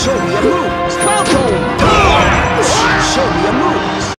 show me.